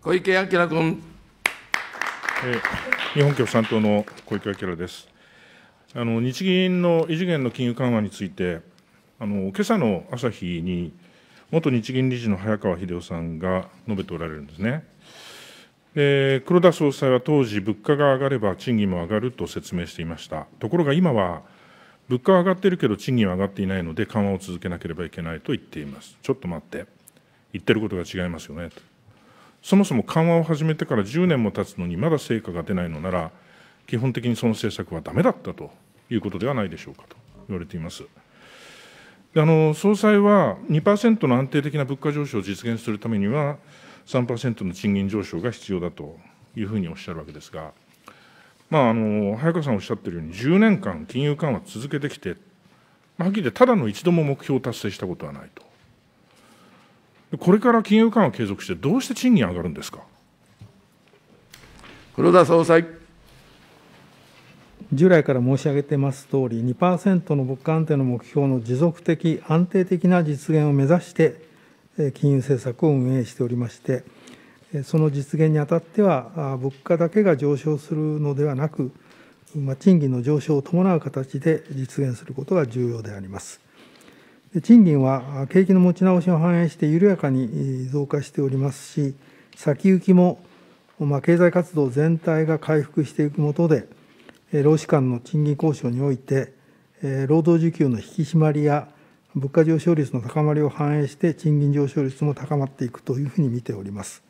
小池晃君。えー、日本共産党の小池晃です。あの日銀の異次元の金融緩和について、あの今朝の朝日に、元日銀理事の早川秀夫さんが述べておられるんですね。で黒田総裁は当時、物価が上がれば賃金も上がると説明していました。ところが今は、物価は上がっているけど賃金は上がっていないので緩和を続けなければいけないと言っています。ちょっと待って、言ってることが違いますよねと。そもそも緩和を始めてから10年も経つのにまだ成果が出ないのなら、基本的にその政策はだめだったということではないでしょうかと言われています。あの総裁は2%の安定的な物価上昇を実現するためには、3%の賃金上昇が必要だというふうにおっしゃるわけですが、まあ、あの早川さんおっしゃってるように、10年間、金融緩和続けてきて、はっきり言って、ただの一度も目標を達成したことはないと。これから金融緩和継続して、どうして賃金上がるんですか？黒田総裁。従来から申し上げてますとおり、2%の物価安定の目標の持続的、安定的な実現を目指して、金融政策を運営しておりまして、その実現にあたっては、物価だけが上昇するのではなく、賃金の上昇を伴う形で実現することが重要であります。賃金は景気の持ち直しを反映して緩やかに増加しておりますし、先行きも、ま、経済活動全体が回復していくもとで、労使間の賃金交渉において、労働需給の引き締まりや物価上昇率の高まりを反映して、賃金上昇率も高まっていくというふうに見ております。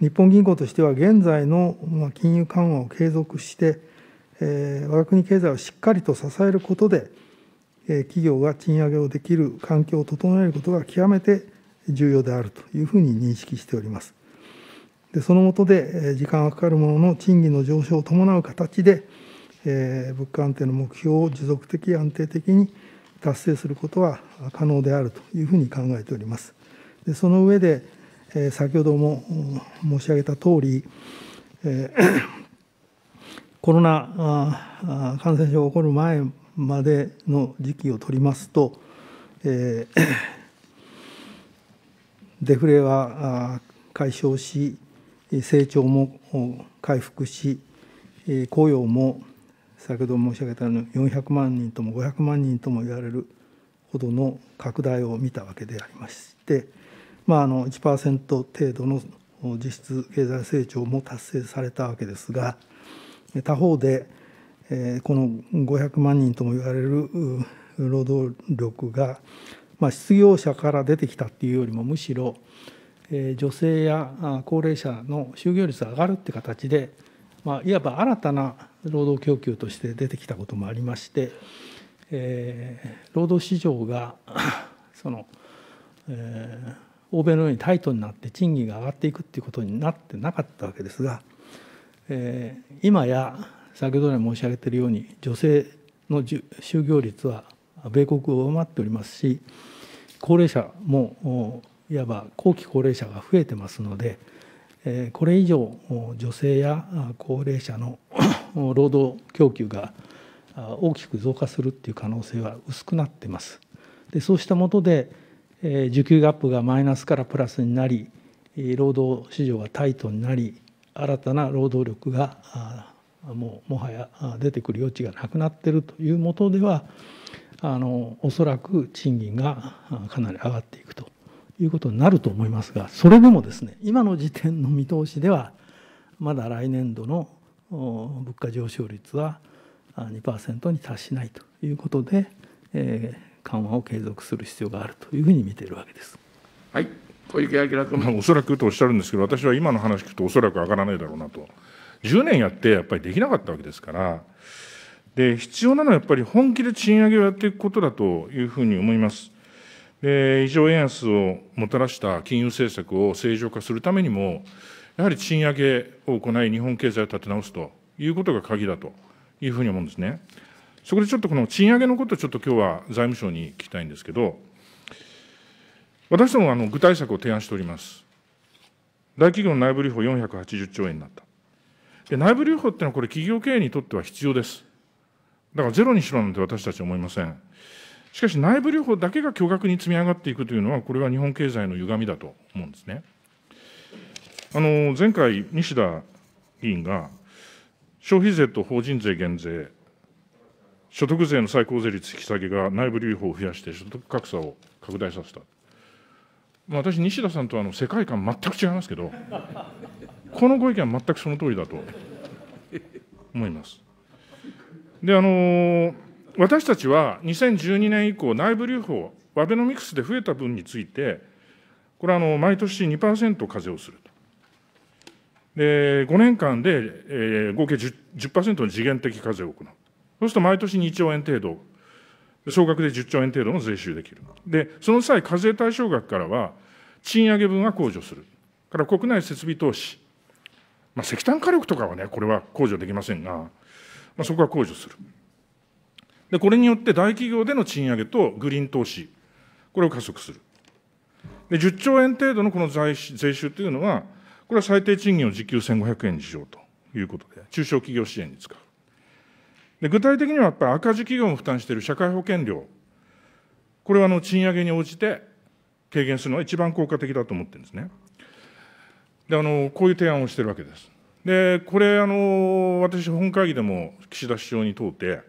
日本銀行としては、現在の金融緩和を継続して、我が国経済をしっかりと支えることで、企業が賃上げをできる環境を整えることが極めて重要であるというふうに認識しております。でその下で、時間がかかるものの賃金の上昇を伴う形で、え物価安定の目標を持続的、安定的に達成することは可能であるというふうに考えております。でその上で、え先ほども申し上げた通り、え コロナ感染症が起こる前までの時期を取りますと、えー、デフレは解消し、成長も回復し、雇用も先ほど申し上げたように400万人とも500万人とも言われるほどの拡大を見たわけでありまして、まあ、あの1%程度の実質経済成長も達成されたわけですが他方でこの500万人とも言われる労働力が、まあ、失業者から出てきたっていうよりもむしろ女性や高齢者の就業率が上がるって形で、まあ、いわば新たな労働供給として出てきたこともありまして、えー、労働市場が その、えー、欧米のようにタイトになって賃金が上がっていくっていうことになってなかったわけですが、えー、今や先ほど来申し上げているように女性の就業率は米国を上回っておりますし高齢者もいわば後期高齢者が増えてますのでこれ以上女性や高齢者の労働供給が大きく増加するっていう可能性は薄くなってます。でそうしたもとで需給ギャップがマイナスからプラスになり労働市場がタイトになり新たな労働力がもうもはや出てくる余地がなくなっているというもとではあのおそらく賃金がかなり上がっていくということになると思いますがそれでもですね今の時点の見通しではまだ来年度の物価上昇率は2%に達しないということで、えー、緩和を継続する必要があるというふうに見ているわけです。はい、小池晃君、まあ、おそらくとおっしゃるんですけど、私は今の話聞くと、おそらく上がらないだろうなと10年やってやっぱりできなかったわけですから、で必要なのはやっぱり本気で賃上げをやっていくことだというふうに思います。で異常円安をもたらした金融政策を正常化するためにも、やはり賃上げを行い、日本経済を立て直すということが鍵だというふうに思うんですね。そこでちょっとこの賃上げのことをちょっと今日は財務省に聞きたいんですけど、私どもあの具体策を提案しております。大企業の内部留保480兆円になった。で内部留保っていうのはこれ企業経営にとっては必要です。だからゼロにしろなんて私たちは思いません。しかし内部留保だけが巨額に積み上がっていくというのは、これは日本経済の歪みだと思うんですね。あの前回、西田議員が、消費税と法人税減税、所得税の最高税率引き下げが内部留保を増やして所得格差を拡大させた。まあ、私、西田さんとあの世界観全く違いますけど、このご意見は全くその通りだと思います。で、あの私たちは2012年以降、内部留保、アベノミクスで増えた分について、これはあの毎年2%課税をすると。で、5年間で、えー、合計 10%, 10の次元的課税を行う。そうすると毎年2兆円程度、総額で10兆円程度の税収できる。で、その際、課税対象額からは、賃上げ分は控除する。から国内設備投資。まあ、石炭火力とかはね、これは控除できませんが、まあ、そこは控除する。で、これによって大企業での賃上げとグリーン投資、これを加速する。で、10兆円程度のこの税収というのは、これは最低賃金を時給1500円にしようということで、中小企業支援に使う。で具体的にはやっぱり赤字企業も負担している社会保険料、これはあの賃上げに応じて軽減するのが一番効果的だと思ってるんですね。で、あの、こういう提案をしているわけです。で、これ、あの、私、本会議でも岸田首相に問うて、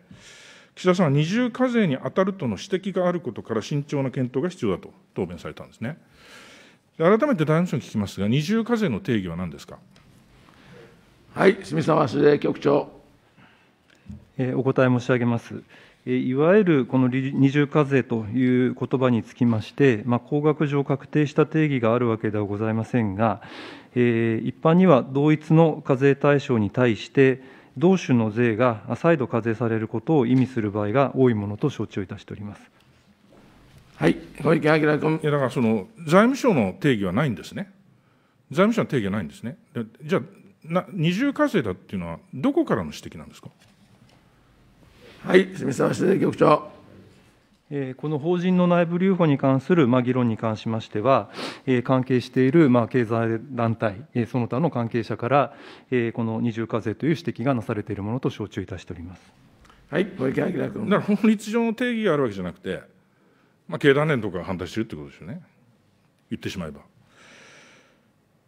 岸田さんは二重課税に当たるとの指摘があることから慎重な検討が必要だと答弁されたんですね。改めて大臣に聞きますが、二重課税の定義は何ですか？はい、住澤司令局長。お答え申し上げます。いわゆるこの二重課税という言葉につきまして、まあ、工学上確定した定義があるわけではございませんが、え一般には同一の課税対象に対して、同種の税が再度課税されることを意味する場合が多いものと承知をいたしております。はい、小池晃君。いや、だからその、財務省の定義はないんですね。財務省の定義はないんですね。じゃあ、な二重課税だっていうのは、どこからの指摘なんですか？はい、住澤司令局長。この法人の内部留保に関する議論に関しましては、関係している経済団体、その他の関係者から、この二重課税という指摘がなされているものと承知をいたしております。はい、小池晃君。だから法律上の定義があるわけじゃなくて、まあ、経団連とかが反対してるってことですよね。言ってしまえば。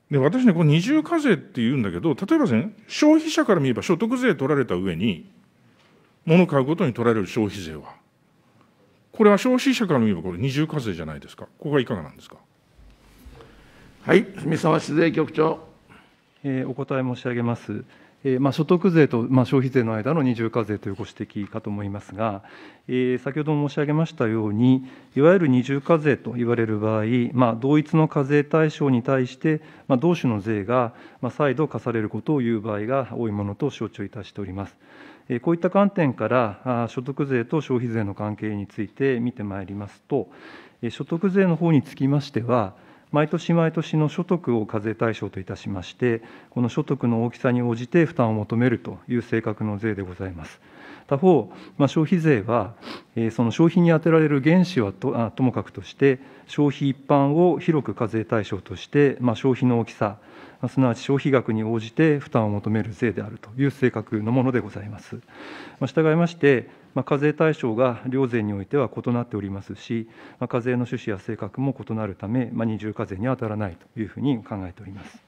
で、私ね、この二重課税って言うんだけど、例えばね、消費者から見れば所得税取られた上に、物を買うことに取られる消費税は、これは消費者から見ればこれ二重課税じゃないですか。ここはいかがなんですか？はい、住澤司令局長。えー、お答え申し上げます。えーまあ、所得税と、まあ、消費税の間の二重課税というご指摘かと思いますが、えー、先ほど申し上げましたように、いわゆる二重課税と言われる場合、まあ、同一の課税対象に対して、まあ、同種の税が、まあ、再度課されることを言う場合が多いものと承知をいたしております。こういった観点から所得税と消費税の関係について見てまいりますと、所得税の方につきましては、毎年毎年の所得を課税対象といたしまして、この所得の大きさに応じて負担を求めるという性格の税でございます。他方、ま、消費税は、その消費に充てられる原資はとともかくとして、消費一般を広く課税対象として、ま、消費の大きさ、すなわち消費額に応じて負担を求める税であるという性格のものでございます。したがいまして、課税対象が両税においては異なっておりますし、課税の趣旨や性格も異なるため、二重課税に当たらないというふうに考えております。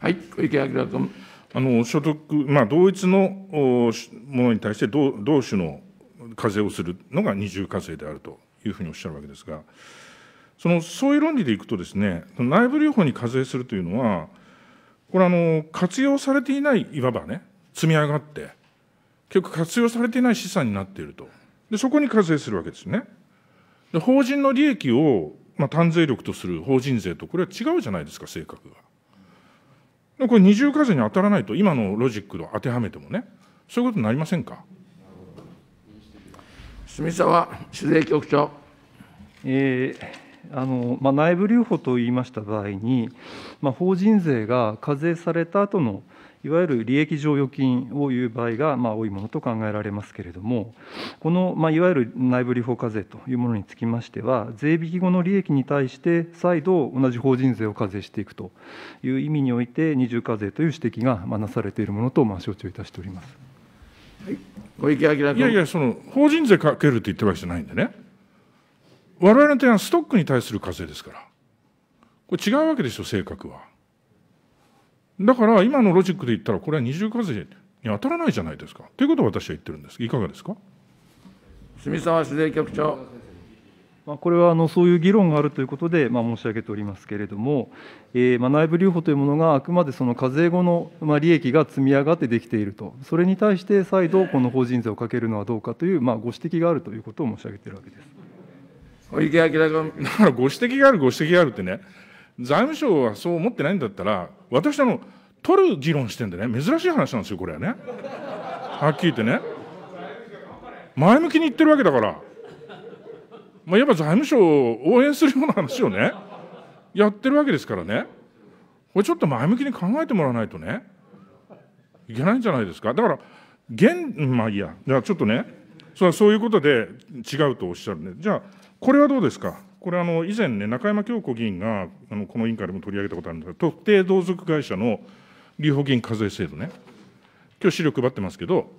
はい、小池晃君。あの所得、まあ、同一のものに対して同同種の課税をするのが二重課税であるというふうにおっしゃるわけですが、そのそういう論理でいくとですね、内部留保に課税するというのは、これあの、活用されていない、いわばね、積み上がって、結局活用されていない資産になっていると。で、そこに課税するわけですね。で、法人の利益を、まあ、単税力とする法人税と、これは違うじゃないですか、性格が。でこれ二重課税に当たらないと、今のロジックを当てはめてもね、そういうことになりませんか？住澤司令局長。えーあのまあ、内部留保といいました場合に、まあ、法人税が課税された後のいわゆる利益剰余金をいう場合が、まあ、多いものと考えられますけれども、この、まあ、いわゆる内部留保課税というものにつきましては、税引き後の利益に対して、再度同じ法人税を課税していくという意味において、二重課税という指摘が、まあ、なされているものと、まあ、承知をいたしております。はい、小池晃君。いやいや、その法人税かけるって言ってるわけじゃないんでね。我々の提案はストックに対する課税ですから。これ違うわけでしょ、性格は。だから今のロジックで言ったら、これは二重課税に当たらないじゃないですか。ということを私は言ってるんです。いかがですか？住澤主税局長。まあ、これはあのそういう議論があるということで、まあ、申し上げておりますけれども、えーまあ、内部留保というものがあくまでその課税後のまあ利益が積み上がってできていると、それに対して再度、この法人税をかけるのはどうかという、まあ、ご指摘があるということを申し上げているわけです小池晃君。だからご指摘がある、ご指摘があるってね、財務省はそう思ってないんだったら、私あの、取る議論してんでね、珍しい話なんですよ、これはね。はっきり言ってね。前向きに言ってるわけだから。まあ、やっぱ財務省を応援するような話をね、やってるわけですからね。これちょっと前向きに考えてもらわないとね、いけないんじゃないですか。だから、現、まあいいや。じゃあちょっとね、そそういうことで違うとおっしゃるね。じゃあ、これはどうですか？これあの、以前ね、中山京子議員が、あの、この委員会でも取り上げたことあるんですが、特定同族会社の留保金課税制度ね。今日資料配ってますけど、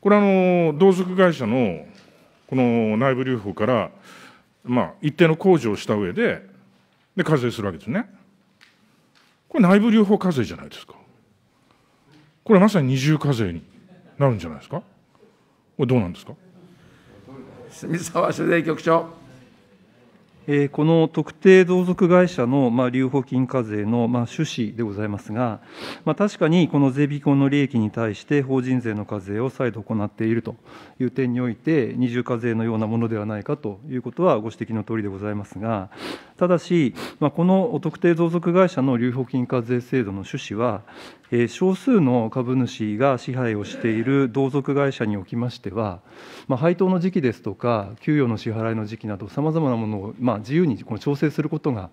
これあの、同族会社のこの内部留保から、まあ、一定の控除をした上で、で、課税するわけですね。これ内部留保課税じゃないですか。これまさに二重課税になるんじゃないですか？これどうなんですか？住澤主税局長。えこの特定同族会社の、まあ、留保金課税の、ま、趣旨でございますが、ま、確かにこの税引き後の利益に対して法人税の課税を再度行っているという点において、二重課税のようなものではないかということはご指摘のとおりでございますが、ただし、まあ、この特定同族会社の留保金課税制度の趣旨は、少数の株主が支配をしている同族会社におきましては、まあ、配当の時期ですとか、給与の支払いの時期など、さまざまなものを、まあ、自由にこの調整することが、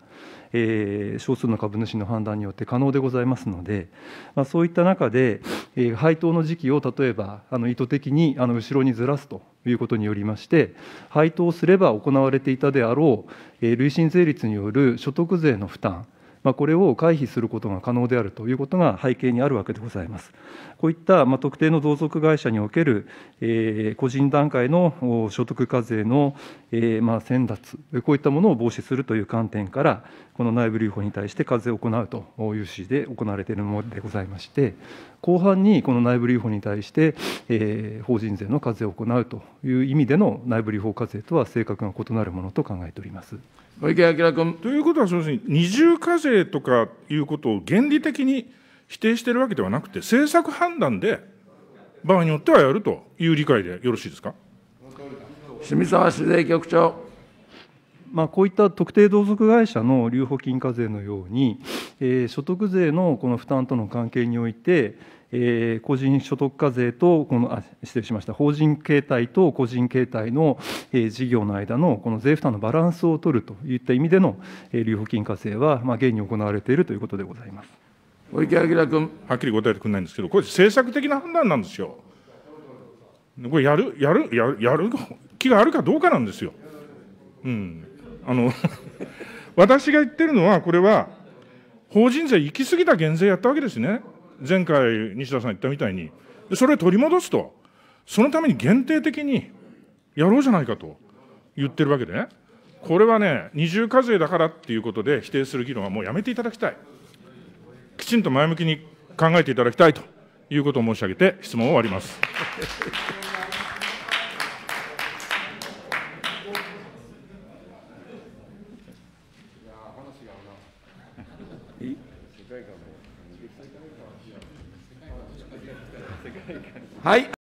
えー少数の株主の判断によって可能でございますので、まあ、そういった中で、えー配当の時期を例えばあの意図的にあの後ろにずらすということによりまして、配当すれば行われていたであろう、え累進税率による所得税の負担、まあ、これを回避することが可能であるということが背景にあるわけでございます。こういった、まあ、特定の同族会社における、えー個人段階の所得課税の、えーまあ、先達、こういったものを防止するという観点から、この内部留保に対して課税を行うという趣旨で行われているものでございまして、後半にこの内部留保に対して、えー法人税の課税を行うという意味での内部留保課税とは性格が異なるものと考えております。小池晃君。ということは、要するに二重課税とかいうことを原理的に否定しているわけではなくて、政策判断で場合によってはやるという理解でよろしいですか？住澤主税局長。まあ、こういった特定同族会社の留保金課税のように、えー所得税のこの負担との関係において、えー個人所得課税とこのあ、失礼しました、法人形態と個人形態の、えー事業の間のこの税負担のバランスを取るといった意味での、えー留保金課税は、まあ、現に行われているということでございます。小池晃君。はっきり答えてくれないんですけど、これ政策的な判断なんですよ。これやる、やる、やる、やる気があるかどうかなんですよ。うん。あの、私が言ってるのは、これは、法人税行き過ぎた減税やったわけですね。前回、西田さん言ったみたいに。それを取り戻すと。そのために限定的にやろうじゃないかと言ってるわけでね。これはね、二重課税だからっていうことで否定する議論はもうやめていただきたい。きちんと前向きに考えていただきたいということを申し上げて、質問を終わります。はい。